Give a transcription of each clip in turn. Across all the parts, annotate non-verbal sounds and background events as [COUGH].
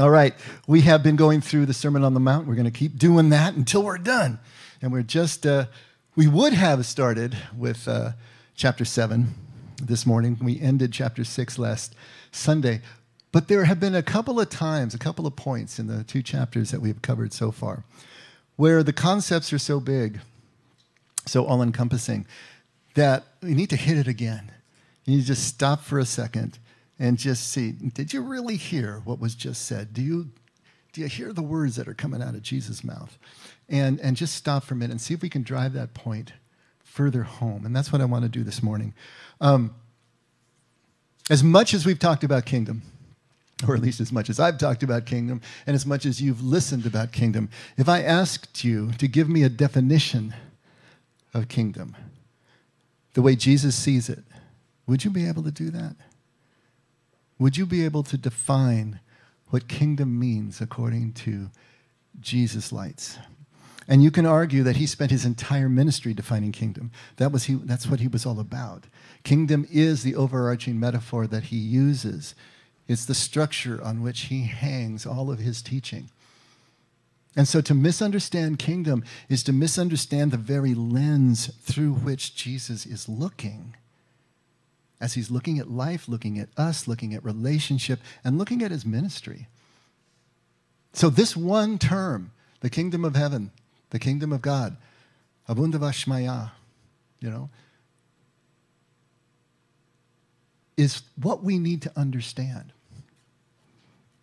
All right, we have been going through the Sermon on the Mount. We're going to keep doing that until we're done. And we're just, uh, we would have started with uh, chapter 7 this morning. We ended chapter 6 last Sunday. But there have been a couple of times, a couple of points in the two chapters that we've covered so far, where the concepts are so big, so all encompassing, that we need to hit it again. You need to just stop for a second and just see did you really hear what was just said? Do you, do you hear the words that are coming out of Jesus' mouth? And, and just stop for a minute and see if we can drive that point further home. And that's what I want to do this morning. Um, as much as we've talked about kingdom, or at least as much as I've talked about kingdom, and as much as you've listened about kingdom, if I asked you to give me a definition of kingdom, the way Jesus sees it, would you be able to do that? Would you be able to define what kingdom means according to Jesus' lights? And you can argue that he spent his entire ministry defining kingdom. That was he, that's what he was all about. Kingdom is the overarching metaphor that he uses. It's the structure on which he hangs all of his teaching. And so to misunderstand kingdom is to misunderstand the very lens through which Jesus is looking as he's looking at life, looking at us, looking at relationship, and looking at his ministry. So, this one term, the kingdom of heaven, the kingdom of God, Abundavashmaya, you know, is what we need to understand.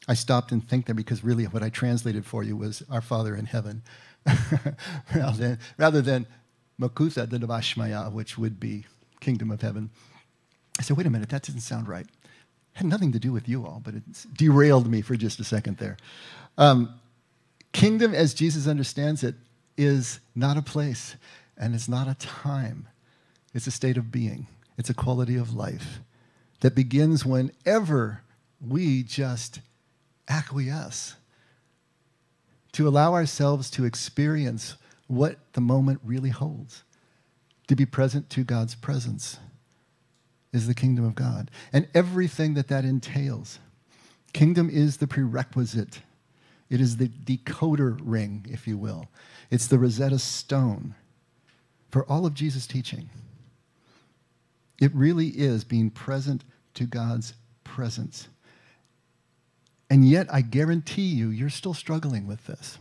I stopped and think there because really what I translated for you was our Father in heaven, [LAUGHS] rather than, rather than Makutha Dadavashmaya, which would be kingdom of heaven. I said, wait a minute, that didn't sound right. Had nothing to do with you all, but it derailed me for just a second there. Um, kingdom, as Jesus understands it, is not a place and it's not a time. It's a state of being, it's a quality of life that begins whenever we just acquiesce to allow ourselves to experience what the moment really holds, to be present to God's presence is the kingdom of God and everything that that entails. Kingdom is the prerequisite. It is the decoder ring, if you will. It's the Rosetta Stone for all of Jesus' teaching. It really is being present to God's presence. And yet, I guarantee you, you're still struggling with this.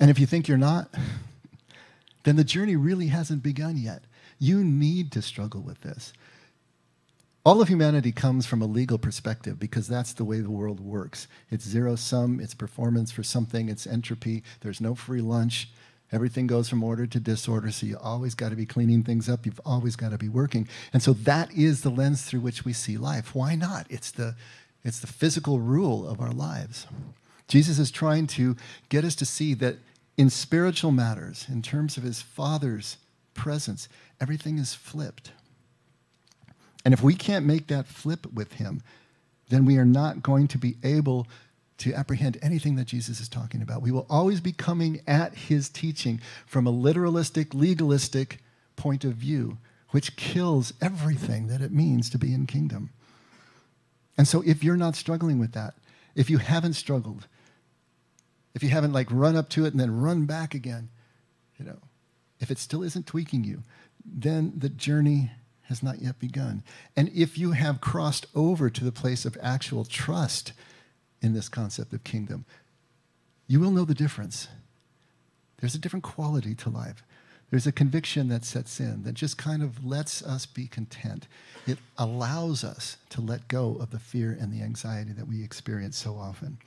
And if you think you're not, [LAUGHS] then the journey really hasn't begun yet. You need to struggle with this. All of humanity comes from a legal perspective because that's the way the world works. It's zero sum, it's performance for something, it's entropy. There's no free lunch. Everything goes from order to disorder, so you always got to be cleaning things up. You've always got to be working. And so that is the lens through which we see life. Why not? It's the, it's the physical rule of our lives. Jesus is trying to get us to see that in spiritual matters, in terms of his Father's presence, everything is flipped. And if we can't make that flip with him, then we are not going to be able to apprehend anything that Jesus is talking about. We will always be coming at his teaching from a literalistic, legalistic point of view, which kills everything that it means to be in kingdom. And so if you're not struggling with that, if you haven't struggled, if you haven't like run up to it and then run back again, you know, if it still isn't tweaking you, then the journey has not yet begun. And if you have crossed over to the place of actual trust in this concept of kingdom, you will know the difference. There's a different quality to life. There's a conviction that sets in that just kind of lets us be content. It allows us to let go of the fear and the anxiety that we experience so often.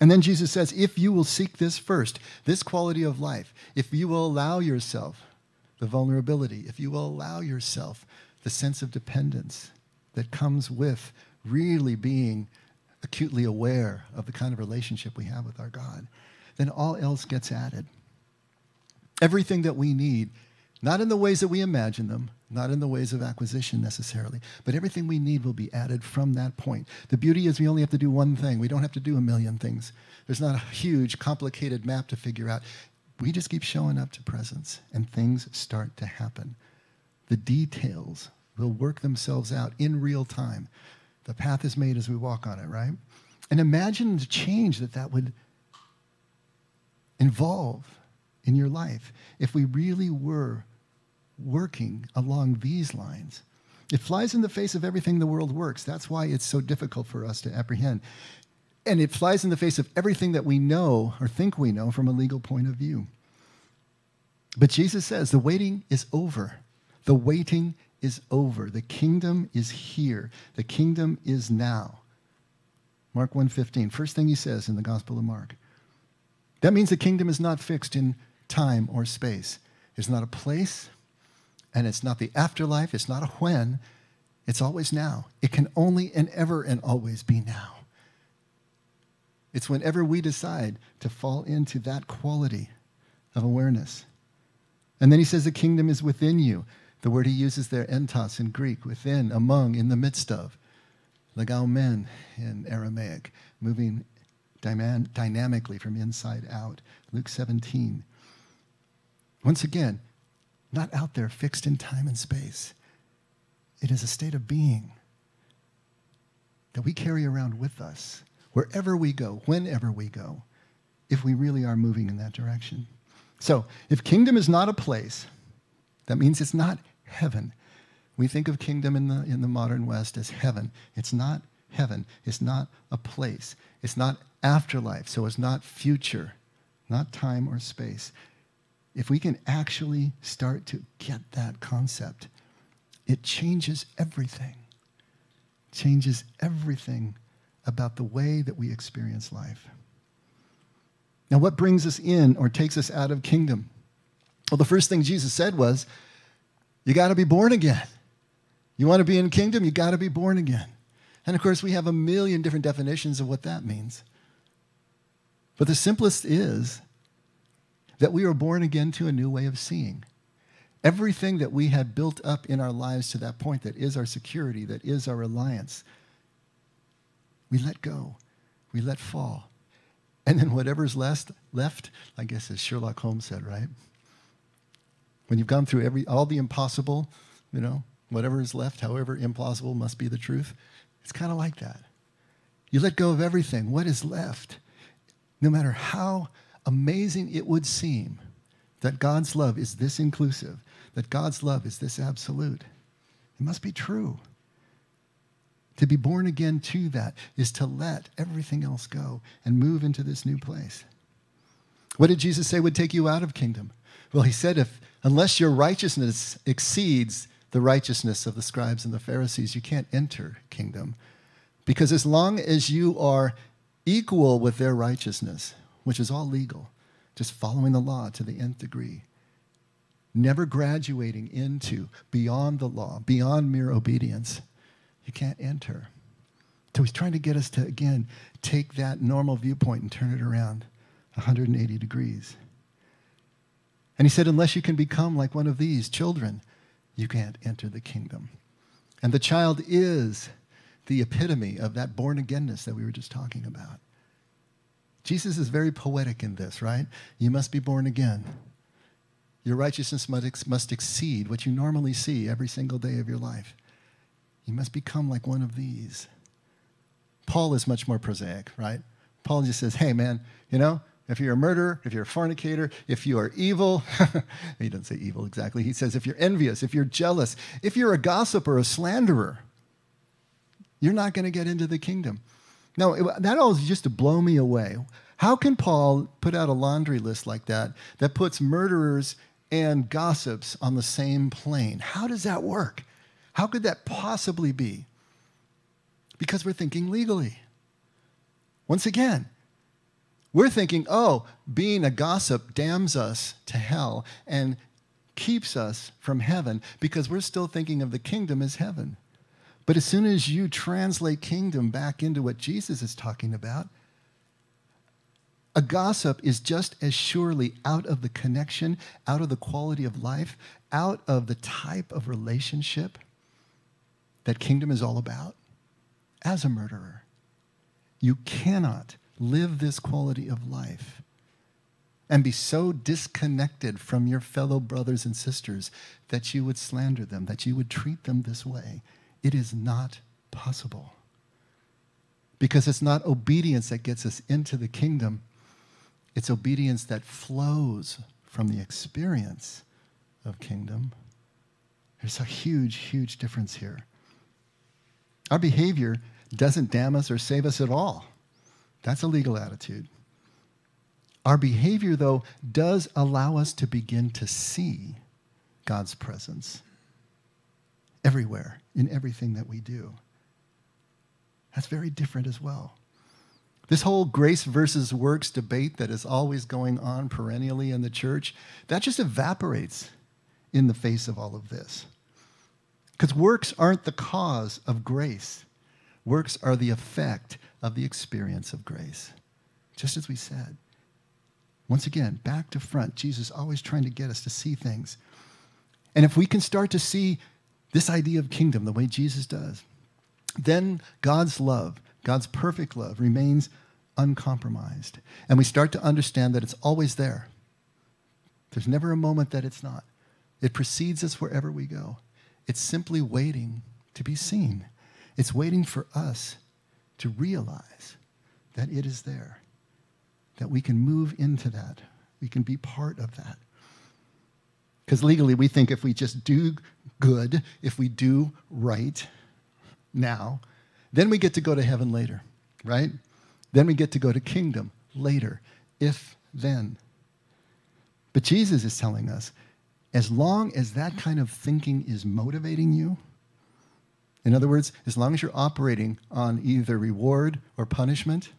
And then Jesus says, if you will seek this first, this quality of life, if you will allow yourself the vulnerability, if you will allow yourself the sense of dependence that comes with really being acutely aware of the kind of relationship we have with our God, then all else gets added. Everything that we need, not in the ways that we imagine them, not in the ways of acquisition necessarily, but everything we need will be added from that point. The beauty is we only have to do one thing. We don't have to do a million things. There's not a huge, complicated map to figure out. We just keep showing up to presence and things start to happen. The details will work themselves out in real time. The path is made as we walk on it, right? And imagine the change that that would involve in your life if we really were working along these lines. It flies in the face of everything the world works. That's why it's so difficult for us to apprehend. And it flies in the face of everything that we know or think we know from a legal point of view. But Jesus says the waiting is over. The waiting is over. The kingdom is here. The kingdom is now. Mark 1:15. First thing he says in the Gospel of Mark. That means the kingdom is not fixed in time or space. It's not a place, and it's not the afterlife, it's not a when, it's always now. It can only and ever and always be now. It's whenever we decide to fall into that quality of awareness. And then he says the kingdom is within you. The word he uses there, entos in Greek, within, among, in the midst of. Legaumen in Aramaic, moving dynamically from inside out. Luke 17. Once again, not out there fixed in time and space. It is a state of being that we carry around with us wherever we go, whenever we go, if we really are moving in that direction. So, if kingdom is not a place, that means it's not heaven. We think of kingdom in the, in the modern West as heaven. It's not heaven. It's not a place. It's not afterlife. So it's not future, not time or space. If we can actually start to get that concept, it changes everything. Changes everything about the way that we experience life. Now, what brings us in or takes us out of kingdom? Well, the first thing Jesus said was, You got to be born again. You want to be in kingdom? You got to be born again. And of course, we have a million different definitions of what that means. But the simplest is that we are born again to a new way of seeing. Everything that we had built up in our lives to that point that is our security, that is our reliance, we let go, we let fall. And then whatever's left, left, I guess as Sherlock Holmes said, right? When you've gone through every all the impossible, you know, whatever is left, however implausible must be the truth. It's kind of like that. You let go of everything. What is left? No matter how amazing it would seem that God's love is this inclusive, that God's love is this absolute, it must be true. To be born again to that is to let everything else go and move into this new place. What did Jesus say would take you out of kingdom? Well, he said, if unless your righteousness exceeds the righteousness of the scribes and the Pharisees, you can't enter kingdom. Because as long as you are equal with their righteousness, which is all legal, just following the law to the nth degree, never graduating into beyond the law, beyond mere obedience, you can't enter. So he's trying to get us to, again, take that normal viewpoint and turn it around 180 degrees. And he said, unless you can become like one of these children, you can't enter the kingdom. And the child is the epitome of that born againness that we were just talking about. Jesus is very poetic in this, right? You must be born again. Your righteousness must, exceed what you normally see every single day of your life. You must become like one of these. Paul is much more prosaic, right? Paul just says, hey, man, you know, if you're a murderer, if you're a fornicator, if you are evil, [LAUGHS] he doesn't say evil exactly. He says, if you're envious, if you're jealous, if you're a gossip or a slanderer, you're not going to get into the kingdom. Now, that all is just to blow me away. How can Paul put out a laundry list like that that puts murderers and gossips on the same plane? How does that work? How could that possibly be? Because we're thinking legally. Once again, we're thinking, oh, being a gossip damns us to hell and keeps us from heaven because we're still thinking of the kingdom as heaven. But as soon as you translate kingdom back into what Jesus is talking about, a gossip is just as surely out of the connection, out of the quality of life, out of the type of relationship that kingdom is all about as a murderer. You cannot live this quality of life and be so disconnected from your fellow brothers and sisters that you would slander them, that you would treat them this way. It is not possible. Because it's not obedience that gets us into the kingdom, it's obedience that flows from the experience of kingdom. There's a huge, huge difference here. Our behavior doesn't damn us or save us at all. That's a legal attitude. Our behavior, though, does allow us to begin to see God's presence everywhere, in everything that we do. That's very different as well. This whole grace versus works debate that is always going on perennially in the church, that just evaporates in the face of all of this. Because works aren't the cause of grace, works are the effect of the experience of grace, just as we said. Once again, back to front, Jesus always trying to get us to see things. And if we can start to see this idea of kingdom the way Jesus does, then God's love, God's perfect love, remains uncompromised. And we start to understand that it's always there. There's never a moment that it's not. It precedes us wherever we go. It's simply waiting to be seen. It's waiting for us to realize that it is there, that we can move into that, we can be part of that. Because legally, we think if we just do good, if we do right now, then we get to go to heaven later, right? Then we get to go to kingdom later, if then. But Jesus is telling us as long as that kind of thinking is motivating you, in other words, as long as you're operating on either reward or punishment,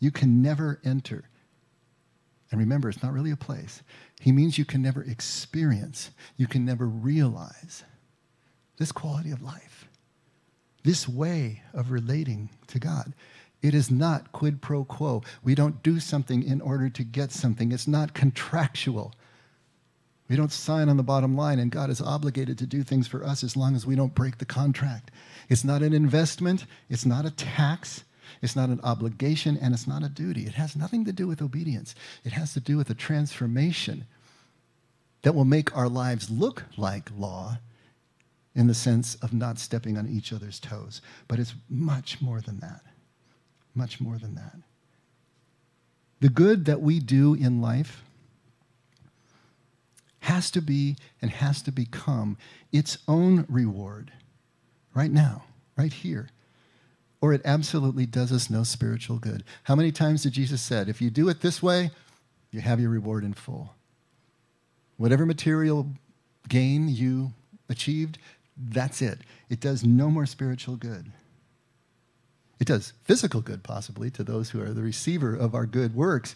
you can never enter. And remember, it's not really a place. He means you can never experience, you can never realize this quality of life, this way of relating to God. It is not quid pro quo. We don't do something in order to get something. It's not contractual. We don't sign on the bottom line, and God is obligated to do things for us as long as we don't break the contract. It's not an investment, it's not a tax, it's not an obligation, and it's not a duty. It has nothing to do with obedience, it has to do with a transformation that will make our lives look like law in the sense of not stepping on each other's toes. But it's much more than that. Much more than that. The good that we do in life has to be and has to become its own reward right now, right here. Or it absolutely does us no spiritual good. How many times did Jesus said, if you do it this way, you have your reward in full. Whatever material gain you achieved, that's it. It does no more spiritual good. It does physical good, possibly, to those who are the receiver of our good works.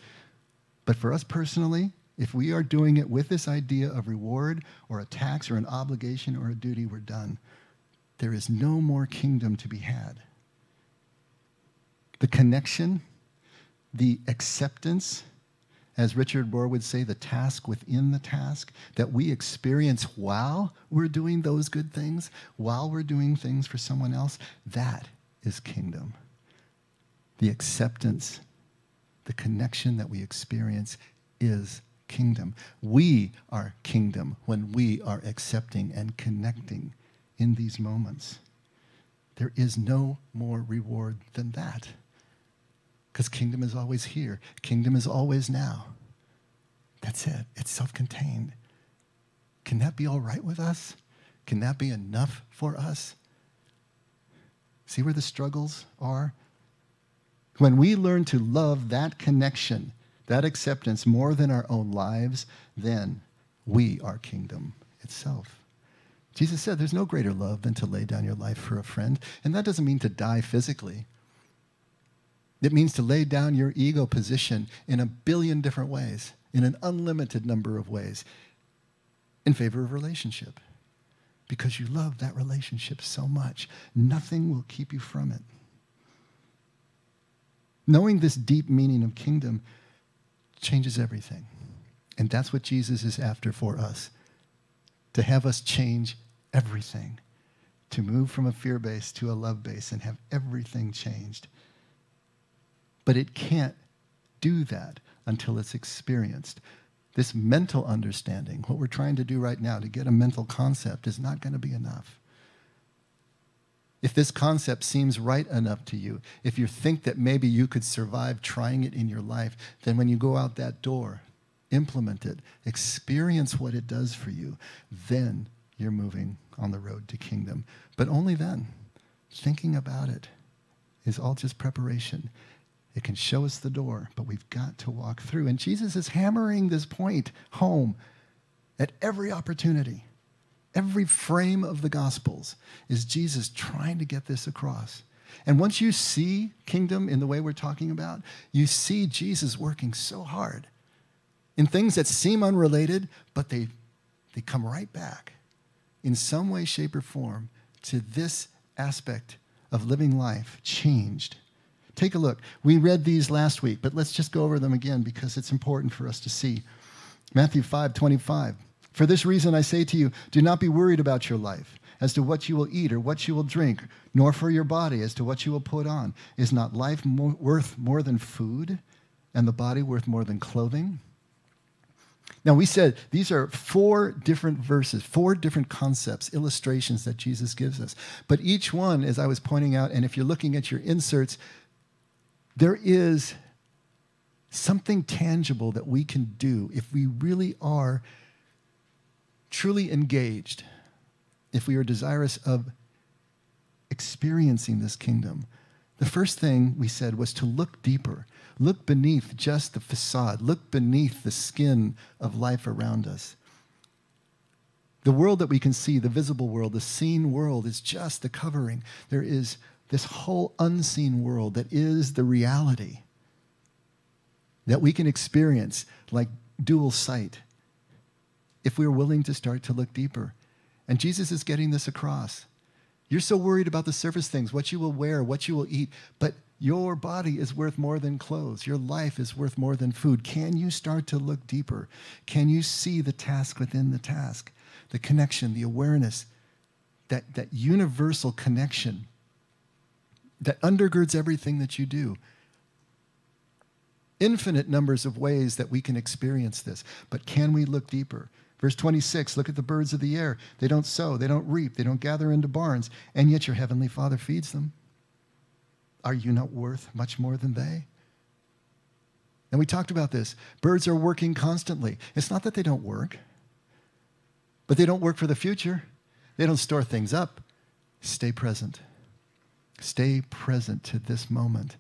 But for us personally, if we are doing it with this idea of reward or a tax or an obligation or a duty, we're done. There is no more kingdom to be had. The connection, the acceptance, as Richard Rohr would say, the task within the task that we experience while we're doing those good things, while we're doing things for someone else, that is kingdom. The acceptance, the connection that we experience is kingdom. We are kingdom when we are accepting and connecting in these moments. There is no more reward than that. Because kingdom is always here, kingdom is always now. That's it, it's self contained. Can that be all right with us? Can that be enough for us? See where the struggles are? When we learn to love that connection, that acceptance more than our own lives, then we are kingdom itself. Jesus said there's no greater love than to lay down your life for a friend. And that doesn't mean to die physically. It means to lay down your ego position in a billion different ways, in an unlimited number of ways, in favor of relationship. Because you love that relationship so much, nothing will keep you from it. Knowing this deep meaning of kingdom changes everything. And that's what Jesus is after for us to have us change everything, to move from a fear base to a love base and have everything changed. But it can't do that until it's experienced. This mental understanding, what we're trying to do right now to get a mental concept, is not going to be enough. If this concept seems right enough to you, if you think that maybe you could survive trying it in your life, then when you go out that door, implement it, experience what it does for you, then you're moving on the road to kingdom. But only then. Thinking about it is all just preparation. It can show us the door, but we've got to walk through. And Jesus is hammering this point home at every opportunity. Every frame of the Gospels is Jesus trying to get this across. And once you see kingdom in the way we're talking about, you see Jesus working so hard in things that seem unrelated, but they, they come right back in some way, shape, or form to this aspect of living life changed. Take a look. We read these last week, but let's just go over them again because it's important for us to see. Matthew 5 25. For this reason I say to you, do not be worried about your life as to what you will eat or what you will drink, nor for your body as to what you will put on. Is not life worth more than food, and the body worth more than clothing? Now, we said these are four different verses, four different concepts, illustrations that Jesus gives us. But each one, as I was pointing out, and if you're looking at your inserts, there is something tangible that we can do if we really are truly engaged, if we are desirous of experiencing this kingdom. The first thing we said was to look deeper. Look beneath just the facade. Look beneath the skin of life around us. The world that we can see, the visible world, the seen world, is just the covering. There is this whole unseen world that is the reality that we can experience like dual sight if we're willing to start to look deeper. And Jesus is getting this across. You're so worried about the surface things, what you will wear, what you will eat, but your body is worth more than clothes. Your life is worth more than food. Can you start to look deeper? Can you see the task within the task? The connection, the awareness, that, that universal connection that undergirds everything that you do. Infinite numbers of ways that we can experience this, but can we look deeper? Verse 26 look at the birds of the air. They don't sow, they don't reap, they don't gather into barns, and yet your heavenly Father feeds them. Are you not worth much more than they? And we talked about this. Birds are working constantly. It's not that they don't work, but they don't work for the future. They don't store things up. Stay present. Stay present to this moment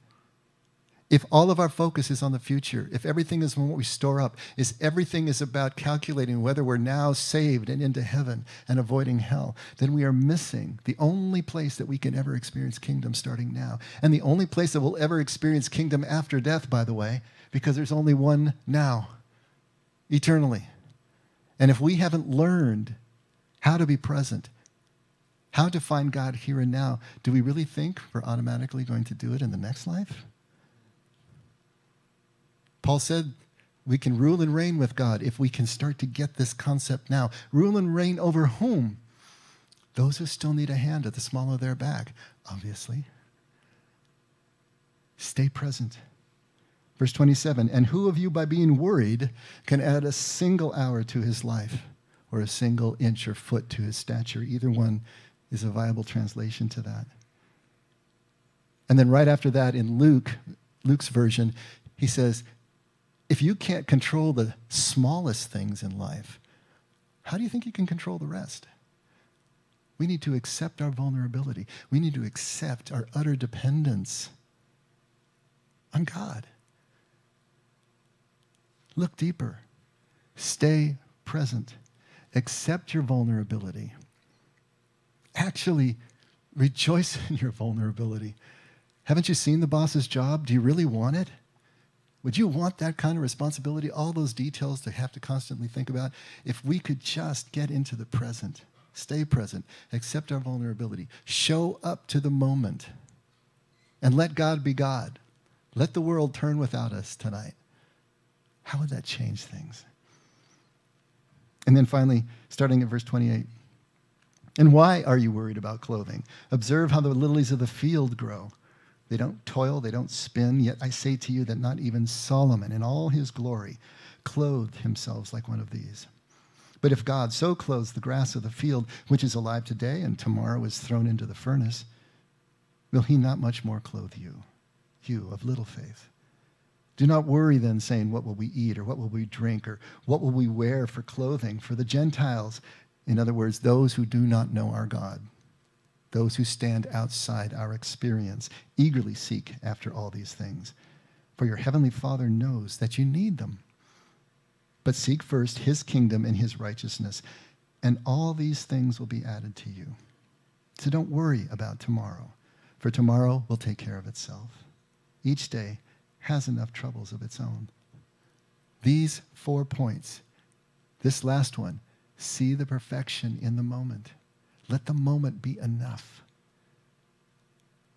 if all of our focus is on the future, if everything is on what we store up, is everything is about calculating whether we're now saved and into heaven and avoiding hell, then we are missing the only place that we can ever experience kingdom starting now. And the only place that we'll ever experience kingdom after death, by the way, because there's only one now, eternally. And if we haven't learned how to be present, how to find God here and now, do we really think we're automatically going to do it in the next life? Paul said we can rule and reign with God if we can start to get this concept now. Rule and reign over whom? Those who still need a hand at the small of their back, obviously. Stay present. Verse 27 And who of you, by being worried, can add a single hour to his life or a single inch or foot to his stature? Either one is a viable translation to that. And then right after that, in Luke, Luke's version, he says, if you can't control the smallest things in life, how do you think you can control the rest? We need to accept our vulnerability. We need to accept our utter dependence on God. Look deeper. Stay present. Accept your vulnerability. Actually, rejoice [LAUGHS] in your vulnerability. Haven't you seen the boss's job? Do you really want it? Would you want that kind of responsibility, all those details to have to constantly think about? If we could just get into the present, stay present, accept our vulnerability, show up to the moment, and let God be God. Let the world turn without us tonight. How would that change things? And then finally, starting at verse 28. And why are you worried about clothing? Observe how the lilies of the field grow. They don't toil, they don't spin. Yet I say to you that not even Solomon in all his glory clothed himself like one of these. But if God so clothes the grass of the field, which is alive today and tomorrow is thrown into the furnace, will he not much more clothe you, you of little faith? Do not worry then, saying, What will we eat, or what will we drink, or what will we wear for clothing? For the Gentiles, in other words, those who do not know our God, those who stand outside our experience, eagerly seek after all these things. For your heavenly Father knows that you need them. But seek first his kingdom and his righteousness, and all these things will be added to you. So don't worry about tomorrow, for tomorrow will take care of itself. Each day has enough troubles of its own. These four points, this last one, see the perfection in the moment. Let the moment be enough.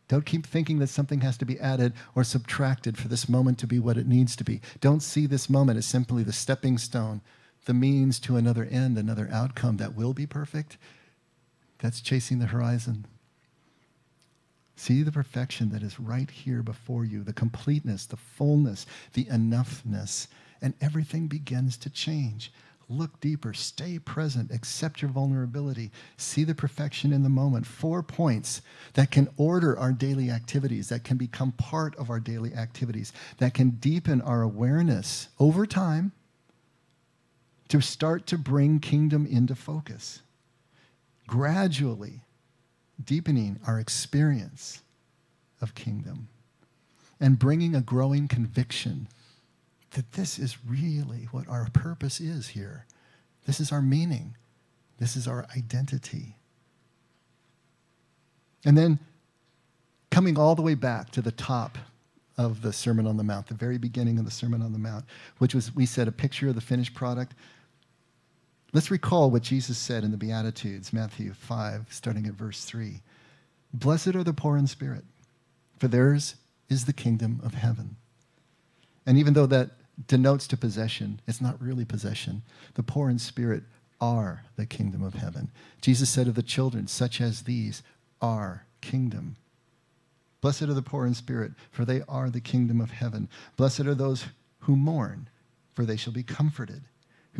Don't keep thinking that something has to be added or subtracted for this moment to be what it needs to be. Don't see this moment as simply the stepping stone, the means to another end, another outcome that will be perfect. That's chasing the horizon. See the perfection that is right here before you, the completeness, the fullness, the enoughness, and everything begins to change. Look deeper, stay present, accept your vulnerability, see the perfection in the moment. Four points that can order our daily activities, that can become part of our daily activities, that can deepen our awareness over time to start to bring kingdom into focus. Gradually, deepening our experience of kingdom and bringing a growing conviction that this is really what our purpose is here. This is our meaning. This is our identity. And then coming all the way back to the top of the Sermon on the Mount, the very beginning of the Sermon on the Mount, which was, we said, a picture of the finished product. Let's recall what Jesus said in the Beatitudes, Matthew 5, starting at verse 3. Blessed are the poor in spirit, for theirs is the kingdom of heaven. And even though that denotes to possession, it's not really possession. The poor in spirit are the kingdom of heaven. Jesus said of the children, such as these are kingdom. Blessed are the poor in spirit, for they are the kingdom of heaven. Blessed are those who mourn, for they shall be comforted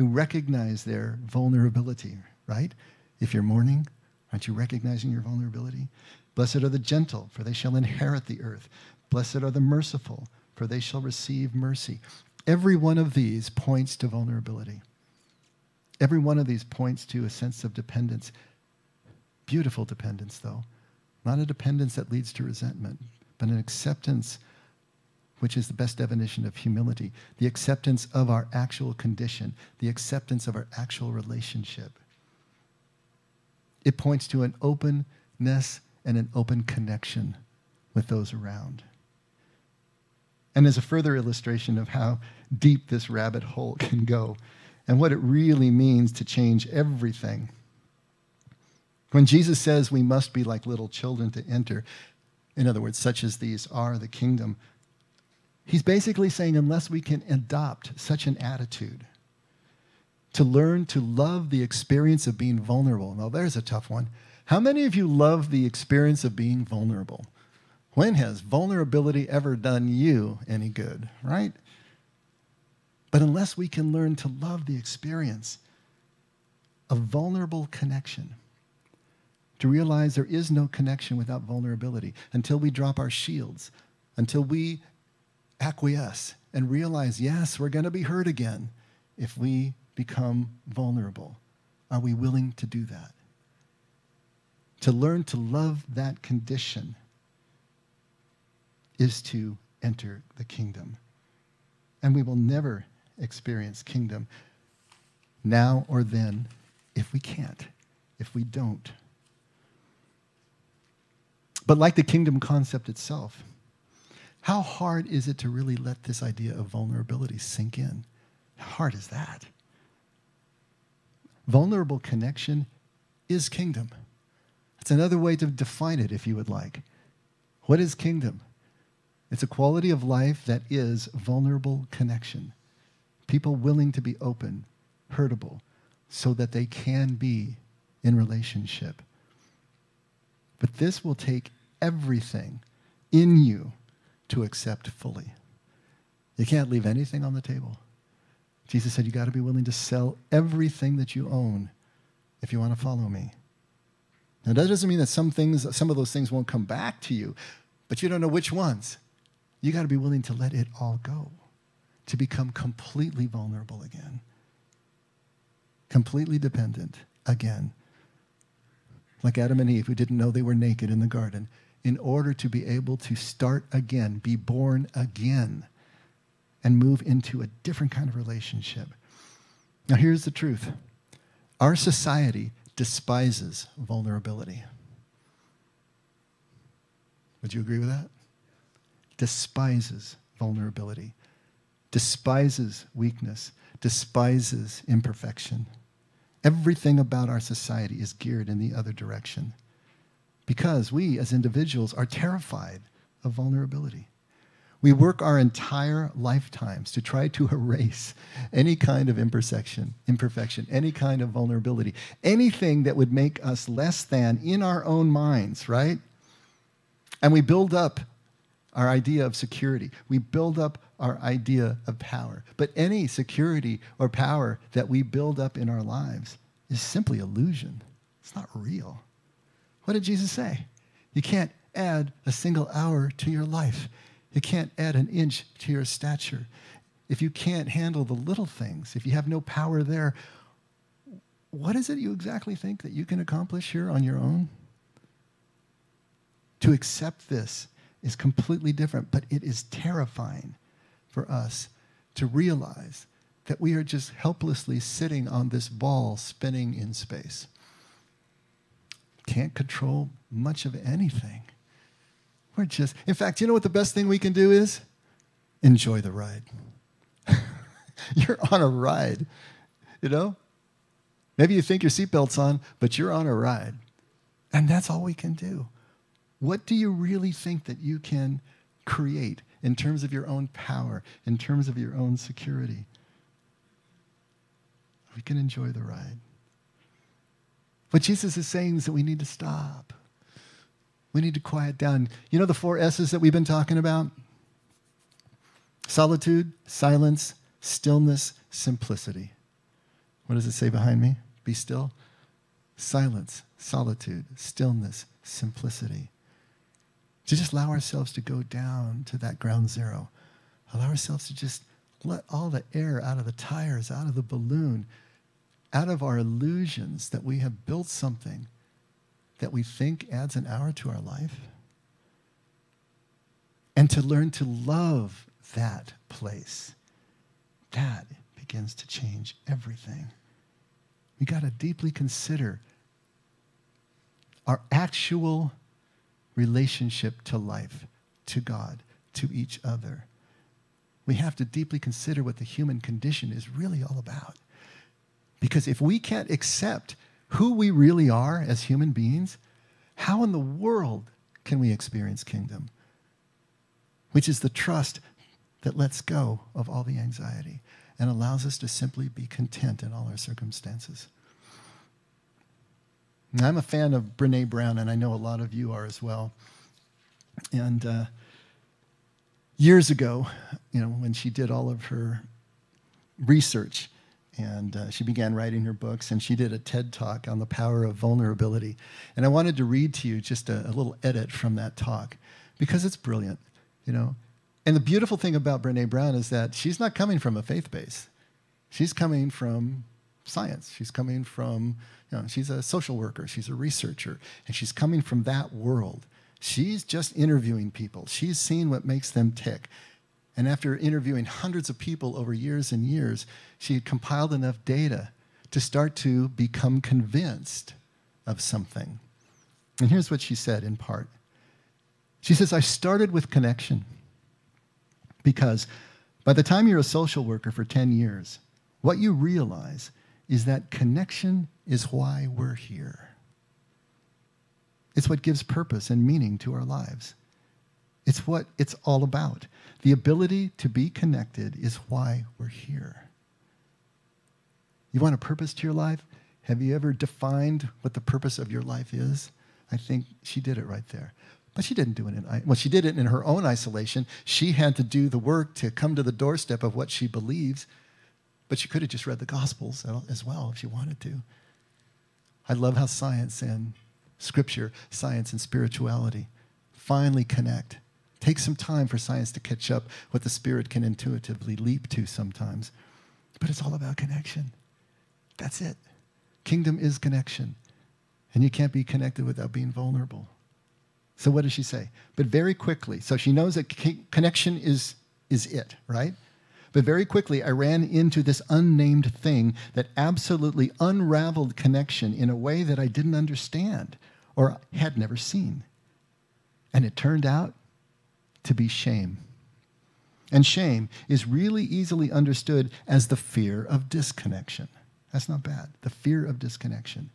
who recognize their vulnerability, right? If you're mourning, aren't you recognizing your vulnerability? Blessed are the gentle, for they shall inherit the earth. Blessed are the merciful, for they shall receive mercy. Every one of these points to vulnerability. Every one of these points to a sense of dependence. Beautiful dependence, though. Not a dependence that leads to resentment, but an acceptance which is the best definition of humility, the acceptance of our actual condition, the acceptance of our actual relationship. It points to an openness and an open connection with those around. And as a further illustration of how deep this rabbit hole [LAUGHS] can go and what it really means to change everything. When Jesus says we must be like little children to enter, in other words, such as these are the kingdom, He's basically saying, unless we can adopt such an attitude, to learn to love the experience of being vulnerable. Now, there's a tough one. How many of you love the experience of being vulnerable? When has vulnerability ever done you any good, right? But unless we can learn to love the experience of vulnerable connection, to realize there is no connection without vulnerability until we drop our shields, until we acquiesce and realize, yes, we're going to be hurt again if we become vulnerable. Are we willing to do that? To learn to love that condition is to enter the kingdom. And we will never experience kingdom now or then if we can't, if we don't. But like the kingdom concept itself, how hard is it to really let this idea of vulnerability sink in? How hard is that? Vulnerable connection is kingdom. It's another way to define it, if you would like. What is kingdom? It's a quality of life that is vulnerable connection. People willing to be open, hurtable, so that they can be in relationship. But this will take everything in you to accept fully. You can't leave anything on the table. Jesus said, You got to be willing to sell everything that you own if you want to follow me. Now, that doesn't mean that some things, some of those things won't come back to you, but you don't know which ones. You got to be willing to let it all go, to become completely vulnerable again, completely dependent again. Like Adam and Eve, who didn't know they were naked in the garden, in order to be able to start again, be born again, and move into a different kind of relationship. Now, here's the truth our society despises vulnerability. Would you agree with that? Despises vulnerability, despises weakness, despises imperfection. Everything about our society is geared in the other direction because we as individuals are terrified of vulnerability. We work our entire lifetimes to try to [LAUGHS] erase any kind of imperfection, imperfection, any kind of vulnerability, anything that would make us less than in our own minds, right? And we build up our idea of security. We build up our idea of power. But any security or power that we build up in our lives is simply illusion. It's not real. What did Jesus say? You can't add a single hour to your life. You can't add an inch to your stature. If you can't handle the little things, if you have no power there, what is it you exactly think that you can accomplish here on your own? To accept this is completely different, but it is terrifying for us to realize that we are just helplessly sitting on this ball spinning in space. Can't control much of anything. We're just, in fact, you know what the best thing we can do is? Enjoy the ride. [LAUGHS] you're on a ride, you know? Maybe you think your seatbelt's on, but you're on a ride. And that's all we can do. What do you really think that you can create in terms of your own power, in terms of your own security? We can enjoy the ride. What Jesus is saying is that we need to stop. We need to quiet down. You know the four S's that we've been talking about? Solitude, silence, stillness, simplicity. What does it say behind me? Be still. Silence, solitude, stillness, simplicity. To just allow ourselves to go down to that ground zero. Allow ourselves to just let all the air out of the tires, out of the balloon, out of our illusions that we have built something that we think adds an hour to our life. And to learn to love that place, that begins to change everything. We got to deeply consider our actual relationship to life, to God, to each other. We have to deeply consider what the human condition is really all about. Because if we can't accept who we really are as human beings, how in the world can we experience kingdom? Which is the trust that lets go of all the anxiety and allows us to simply be content in all our circumstances. Now, I'm a fan of Brene Brown, and I know a lot of you are as well. And uh, years ago, you know, when she did all of her research, and uh, she began writing her books and she did a ted talk on the power of vulnerability. And i wanted to read to you just a, a, little edit from that talk because it's brilliant you know. And the beautiful thing about brene brown is that she's not coming from a faith base. She's coming from science. She's coming from you know she's a social worker she's a researcher and she's coming from that world. She's just interviewing people. She's seeing what makes them tick. And after interviewing hundreds of people over years and years, she had compiled enough data to start to become convinced of something. And here's what she said in part. She says, I started with connection because by the time you're a social worker for 10 years, what you realize is that connection is why we're here. It's what gives purpose and meaning to our lives. It's what it's all about. The ability to be connected is why we're here. You want a purpose to your life? Have you ever defined what the purpose of your life is? I think she did it right there. But she didn't do it in, well, she did it in her own isolation. She had to do the work to come to the doorstep of what she believes. But she could have just read the Gospels as well if she wanted to. I love how science and scripture, science, and spirituality. Finally connect. Take some time for science to catch up what the spirit can intuitively leap to sometimes. But it's all about connection. That's it. Kingdom is connection. And you can't be connected without being vulnerable. So what does she say? But very quickly, so she knows that connection is, is it, right? But very quickly, I ran into this unnamed thing that absolutely unraveled connection in a way that I didn't understand or had never seen. And it turned out to be shame. And shame is really easily understood as the fear of disconnection. That's not bad. The fear of disconnection.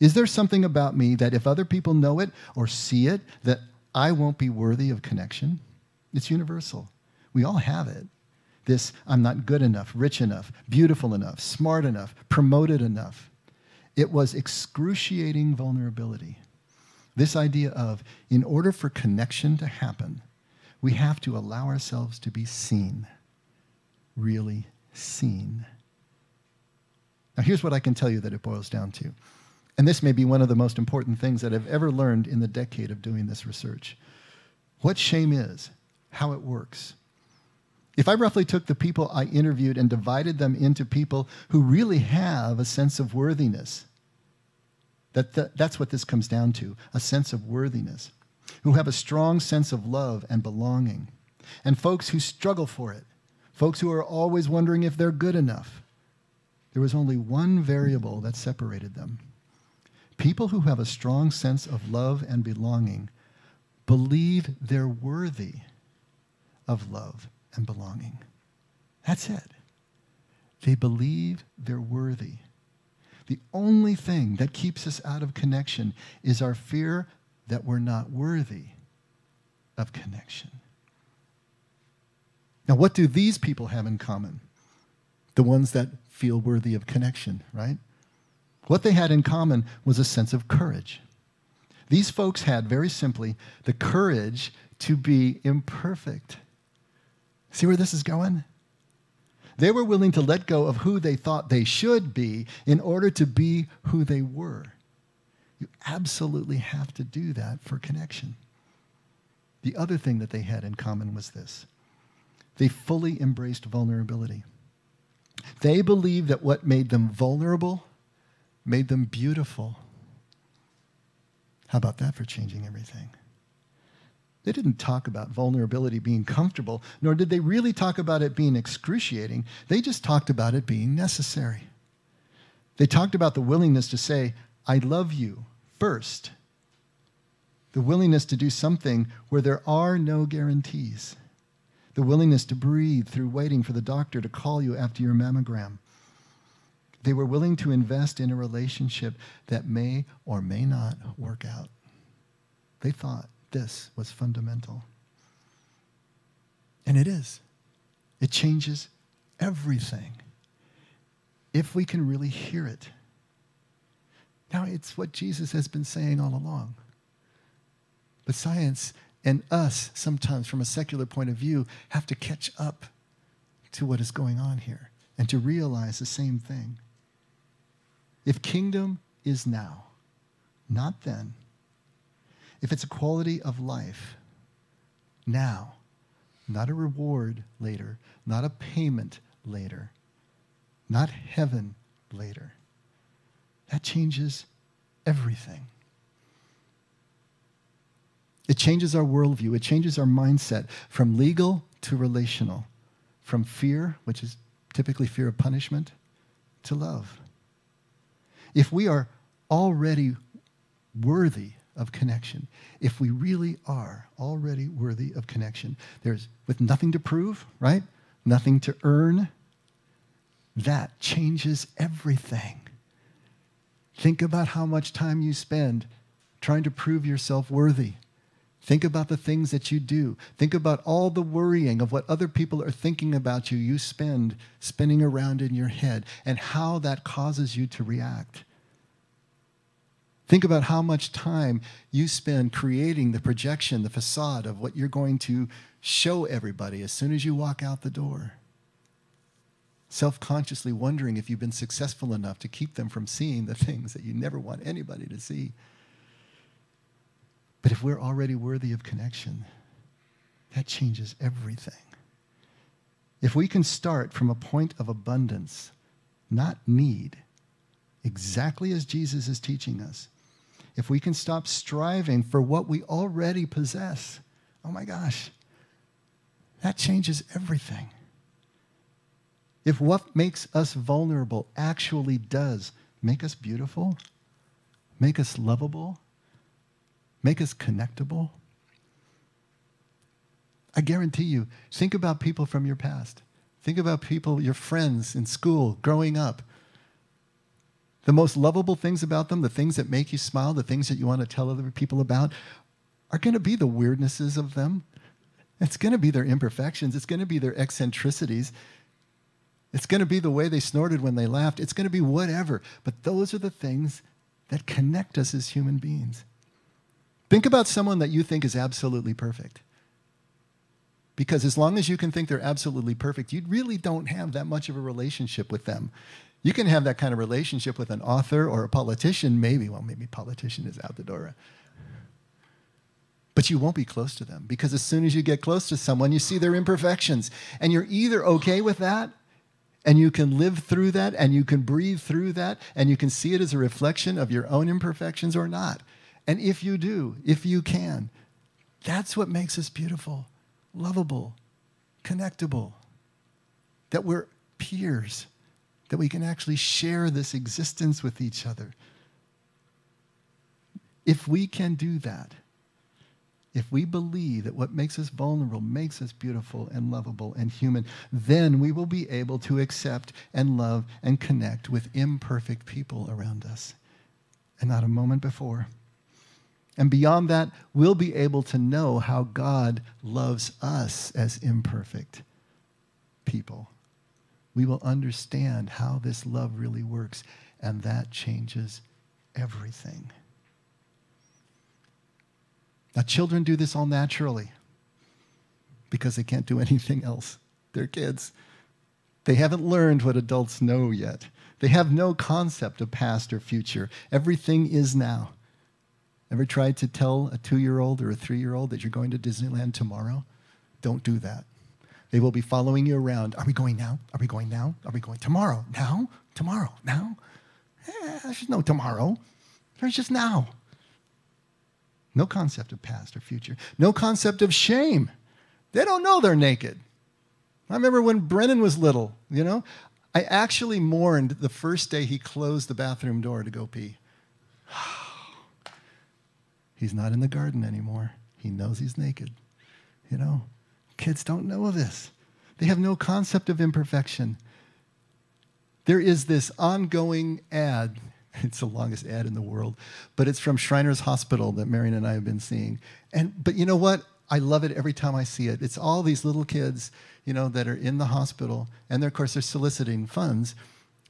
Is there something about me that if other people know it or see it, that I won't be worthy of connection? It's universal. We all have it. This I'm not good enough, rich enough, beautiful enough, smart enough, promoted enough. It was excruciating vulnerability. This idea of, in order for connection to happen, we have to allow ourselves to be seen, really seen. Now, here's what I can tell you that it boils down to. And this may be one of the most important things that I've ever learned in the decade of doing this research. What shame is, how it works. If I roughly took the people I interviewed and divided them into people who really have a sense of worthiness, that, that, that's what this comes down to a sense of worthiness, who have a strong sense of love and belonging, and folks who struggle for it, folks who are always wondering if they're good enough. There was only one variable that separated them. People who have a strong sense of love and belonging believe they're worthy of love and belonging. That's it. They believe they're worthy. The only thing that keeps us out of connection is our fear that we're not worthy of connection. Now, what do these people have in common? The ones that feel worthy of connection, right? What they had in common was a sense of courage. These folks had, very simply, the courage to be imperfect. See where this is going? They were willing to let go of who they thought they should be in order to be who they were. You absolutely have to do that for connection. The other thing that they had in common was this they fully embraced vulnerability. They believed that what made them vulnerable made them beautiful. How about that for changing everything? They didn't talk about vulnerability being comfortable, nor did they really talk about it being excruciating. They just talked about it being necessary. They talked about the willingness to say, I love you first. The willingness to do something where there are no guarantees. The willingness to breathe through waiting for the doctor to call you after your mammogram. They were willing to invest in a relationship that may or may not work out. They thought this was fundamental. And it is. It changes everything if we can really hear it. Now, it's what Jesus has been saying all along. But science and us, sometimes from a secular point of view, have to catch up to what is going on here and to realize the same thing. If kingdom is now, not then, if it's a quality of life now, not a reward later, not a payment later, not heaven later, that changes everything. It changes our worldview. It changes our mindset from legal to relational, from fear, which is typically fear of punishment, to love. If we are already worthy of connection. If we really are already worthy of connection, there's with nothing to prove, right? Nothing to earn. That changes everything. Think about how much time you spend trying to prove yourself worthy. Think about the things that you do. Think about all the worrying of what other people are thinking about you, you spend spinning around in your head, and how that causes you to react. Think about how much time you spend creating the projection, the facade of what you're going to show everybody as soon as you walk out the door. Self consciously wondering if you've been successful enough to keep them from seeing the things that you never want anybody to see. But if we're already worthy of connection, that changes everything. If we can start from a point of abundance, not need, exactly as Jesus is teaching us, if we can stop striving for what we already possess, oh my gosh, that changes everything. If what makes us vulnerable actually does make us beautiful, make us lovable, make us connectable, I guarantee you, think about people from your past. Think about people, your friends in school, growing up. The most lovable things about them, the things that make you smile, the things that you want to tell other people about, are going to be the weirdnesses of them. It's going to be their imperfections. It's going to be their eccentricities. It's going to be the way they snorted when they laughed. It's going to be whatever. But those are the things that connect us as human beings. Think about someone that you think is absolutely perfect. Because as long as you can think they're absolutely perfect, you really don't have that much of a relationship with them. You can have that kind of relationship with an author or a politician, maybe. Well, maybe politician is out the door. But you won't be close to them because as soon as you get close to someone, you see their imperfections. And you're either okay with that and you can live through that and you can breathe through that and you can see it as a reflection of your own imperfections or not. And if you do, if you can, that's what makes us beautiful, lovable, connectable, that we're peers that we can actually share this existence with each other. If we can do that, if we believe that what makes us vulnerable makes us beautiful and lovable and human, then we will be able to accept and love and connect with imperfect people around us and not a moment before. And beyond that, we'll be able to know how God loves us as imperfect people we will understand how this love really works, and that changes everything. Now, children do this all naturally because they can't do [LAUGHS] anything else. They're kids. They haven't learned what adults know yet. They have no concept of past or future. Everything is now. Ever tried to tell a two year old or a three year old that you're going to Disneyland tomorrow? Don't do that. They will be following you around. Are we going now? Are we going now? Are we going tomorrow? Now? Tomorrow? Now? Eh, there's no tomorrow. There's just now. No concept of past or future. No concept of shame. They don't know they're naked. I remember when Brennan was little, you know, I actually mourned the first day he closed the bathroom door to go pee. [SIGHS] he's not in the garden anymore. He knows he's naked, you know. Kids don't know this, they have no concept of imperfection. There is this ongoing ad. [LAUGHS] It's the longest ad in the world, but it's from Shriners Hospital that Marion and I have been seeing. And but you know what? I love it every time I see it. It's all these little kids, you know, that are in the hospital, and of course they're soliciting funds.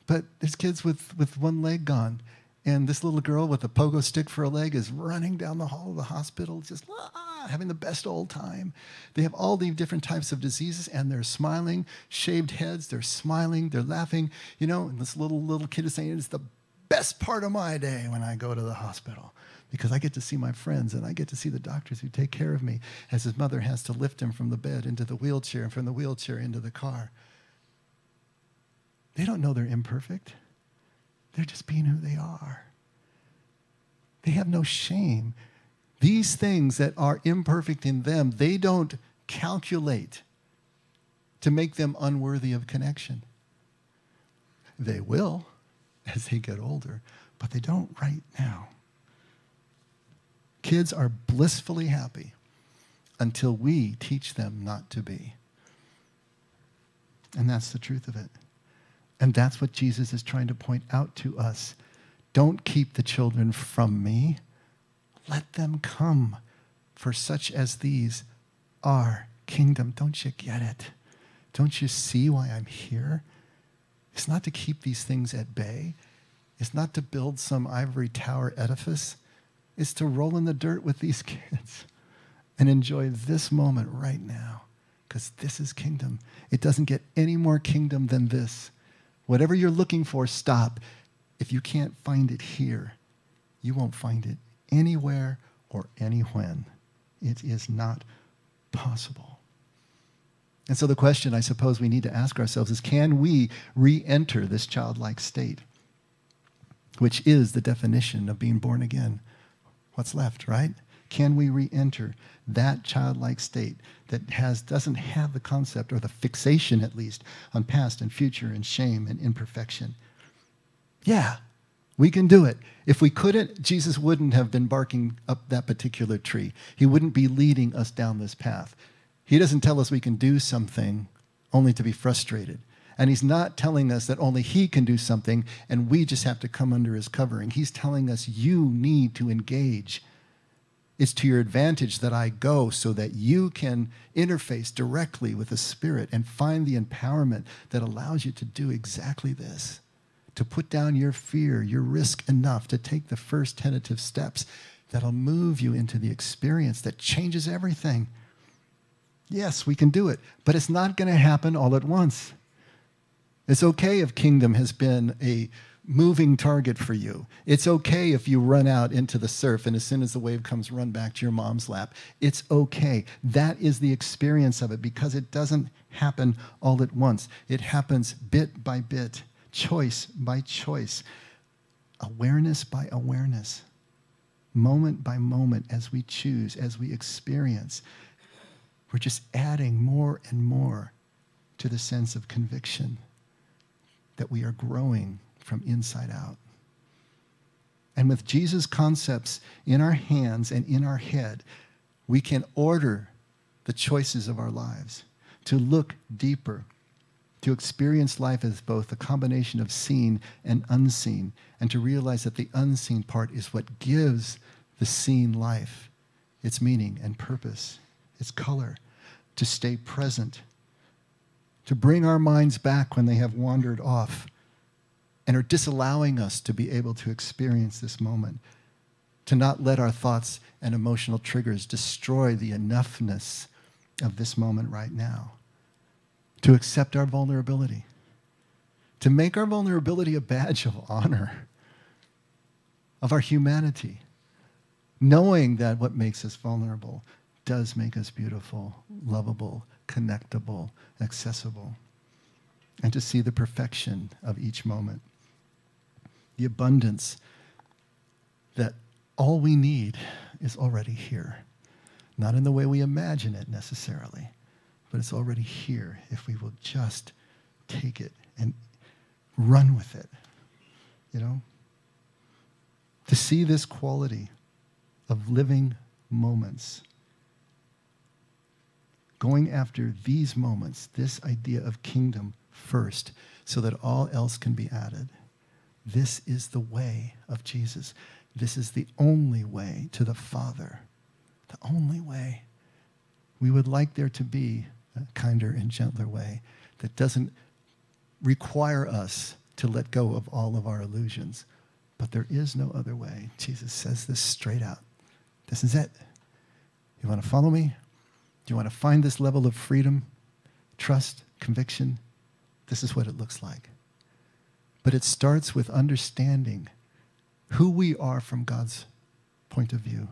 But there's kids with, with one leg gone, and this little girl with a pogo stick for a leg is running down the hall of the hospital, just ah, having the best old time. They have all the different types of diseases, and they're smiling, shaved heads, they're smiling, they're laughing. You know, and this little little kid is saying, "It's the best part of my day when I go to the hospital." Because I get to see my friends and I get to see the doctors who take care of me as his mother has to lift him from the bed into the wheelchair and from the wheelchair into the car. They don't know they're imperfect. They're just being who they are. They have no shame. These things that are imperfect in them, they don't calculate to make them unworthy of connection. They will as they get older, but they don't right now. Kids are blissfully happy until we teach them not to be. And that's the truth of it. And that's what Jesus is trying to point out to us. Don't keep the children from me. Let them come, for such as these are kingdom. Don't you get it? Don't you see why I'm here? It's not to keep these things at bay. It's not to build some ivory tower edifice. It's to roll in the dirt with these [LAUGHS] kids and enjoy this moment right now because this is kingdom. It doesn't get any more kingdom than this. Whatever you're looking for, stop. If you can't find it here, you won't find it anywhere or any when. It is not possible. And so the question I suppose we need to ask ourselves is can we re enter this childlike state, which is the definition of being born again? What's left, right? Can we re enter that childlike state that has, doesn't have the concept or the fixation, at least, on past and future and shame and imperfection? Yeah, we can do it. If we couldn't, Jesus wouldn't have been barking up that particular tree. He wouldn't be leading us down this path. He doesn't tell us we can do something only to be frustrated. And he's not telling us that only he can do something and we just have to come under his covering. He's telling us you need to engage it's to your advantage that I go so that you can interface directly with the Spirit and find the empowerment that allows you to do exactly this to put down your fear, your risk enough to take the first tentative steps that'll move you into the experience that changes everything. Yes, we can do it, but it's not going to happen all at once. It's okay if kingdom has been a moving target for you. It's okay if you run out into the surf and as soon as the wave comes, run back to your mom's lap. It's okay. That is the experience of it because it doesn't happen all at once. It happens bit by bit, choice by choice, awareness by awareness, moment by moment as we choose, as we experience. We're just adding more and more to the sense of conviction that we are growing from inside out. And with Jesus' concepts in our hands and in our head, we can order the choices of our lives to look deeper, to experience life as both a combination of seen and unseen, and to realize that the unseen part is what gives the seen life its meaning and purpose, its color, to stay present, to bring our minds back when they have wandered off and are disallowing us to be able to experience this moment, to not let our thoughts and emotional triggers destroy the enoughness of this moment right now, to accept our vulnerability, to make our vulnerability a badge of honor, of our humanity, knowing that what makes us vulnerable does make us beautiful, lovable, connectable, accessible, and to see the perfection of each moment the abundance that all we need is already here. Not in the way we imagine it necessarily, but it's already here if we will just take it and run with it. You know? To see this quality of living moments, going after these moments, this idea of kingdom first, so that all else can be added. This is the way of Jesus. This is the only way to the Father. The only way. We would like there to be kinder and gentler way that doesn't require us to let go of all of our illusions. But there is no other way. Jesus says this straight out. This is it. You want to follow me? Do you want to find this level of freedom, trust, conviction? This is what it looks like. But it starts with understanding who we are from God's point of view.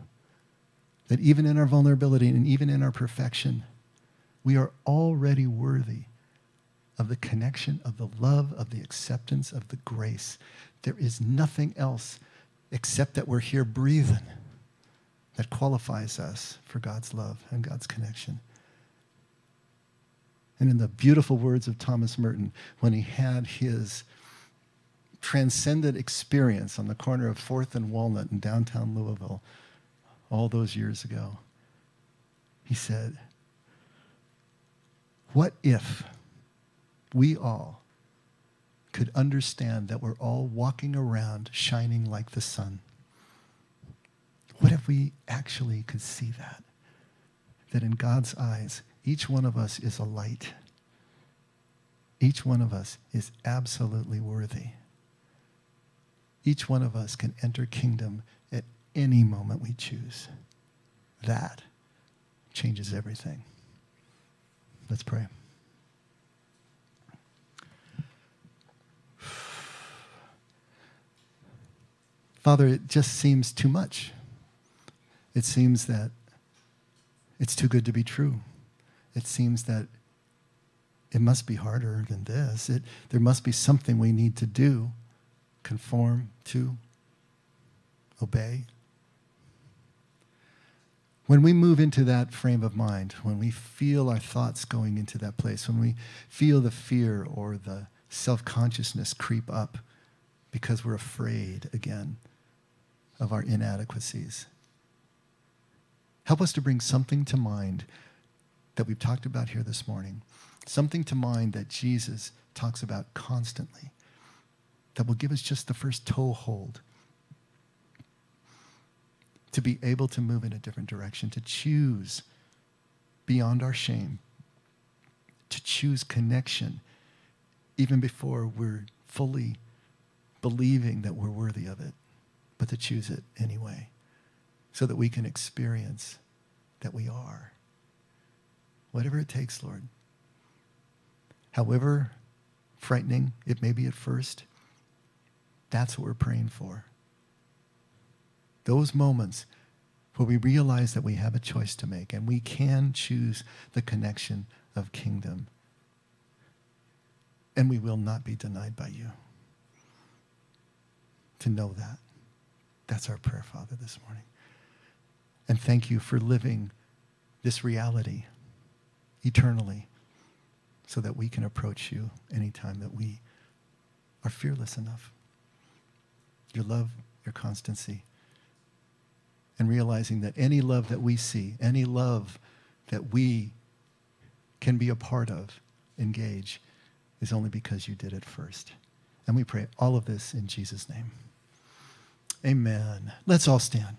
That even in our vulnerability and even in our perfection, we are already worthy of the connection, of the love, of the acceptance, of the grace. There is nothing else except that we're here breathing that qualifies us for God's love and God's connection. And in the beautiful words of Thomas Merton, when he had his transcendent experience on the corner of 4th and Walnut in downtown Louisville all those years ago. He said, What if we all could understand that we're all walking around shining like the sun? What if we actually could see that? That in God's eyes, each one of us is a light. Each one of us is absolutely worthy. Each one of us can enter kingdom at any moment we choose. That changes everything. Let's pray. Father, it just seems too much. It seems that it's too good to be true. It seems that it must be harder than this. It, there must be something we need to do, conform to, obey. When we move into that frame of mind, when we feel our thoughts going into that place, when we feel the fear or the self consciousness creep up because we're afraid again of our inadequacies, help us to bring something to mind that we've talked about here this morning, something to mind that Jesus talks about constantly, that will give us just the first toehold to be able to move in a different direction, to choose beyond our shame, to choose connection even before we're fully believing that we're worthy of it, but to choose it anyway so that we can experience that we are. Whatever it takes, Lord. However frightening it may be at first, that's what we're praying for. Those moments where we realize that we have a choice to make and we can choose the connection of kingdom. And we will not be denied by you. To know that. That's our prayer, Father, this morning. And thank you for living this reality eternally so that we can approach you anytime that we are fearless enough. Your love, your constancy, and realizing that any love that we see, any love that we can be a part of, engage, is only because you did it first. And we pray all of this in Jesus' name. Amen. Let's all stand.